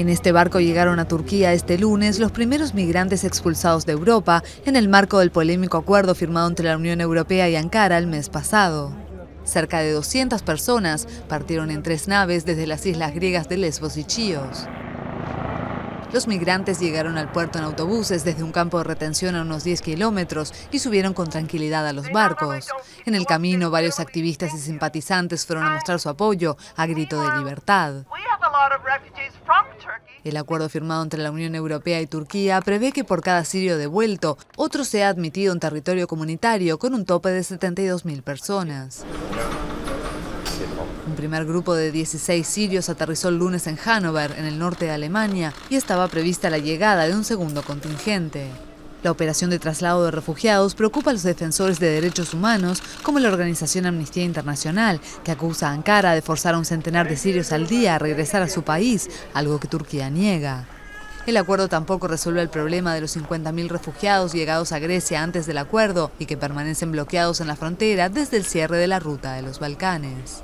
En este barco llegaron a Turquía este lunes los primeros migrantes expulsados de Europa en el marco del polémico acuerdo firmado entre la Unión Europea y Ankara el mes pasado. Cerca de 200 personas partieron en tres naves desde las islas griegas de Lesbos y Chios. Los migrantes llegaron al puerto en autobuses desde un campo de retención a unos 10 kilómetros y subieron con tranquilidad a los barcos. En el camino, varios activistas y simpatizantes fueron a mostrar su apoyo a grito de libertad. El acuerdo firmado entre la Unión Europea y Turquía prevé que por cada sirio devuelto, otro sea admitido en territorio comunitario con un tope de 72.000 personas. Un primer grupo de 16 sirios aterrizó el lunes en Hannover, en el norte de Alemania, y estaba prevista la llegada de un segundo contingente. La operación de traslado de refugiados preocupa a los defensores de derechos humanos, como la organización Amnistía Internacional, que acusa a Ankara de forzar a un centenar de sirios al día a regresar a su país, algo que Turquía niega. El acuerdo tampoco resuelve el problema de los 50.000 refugiados llegados a Grecia antes del acuerdo y que permanecen bloqueados en la frontera desde el cierre de la ruta de los Balcanes.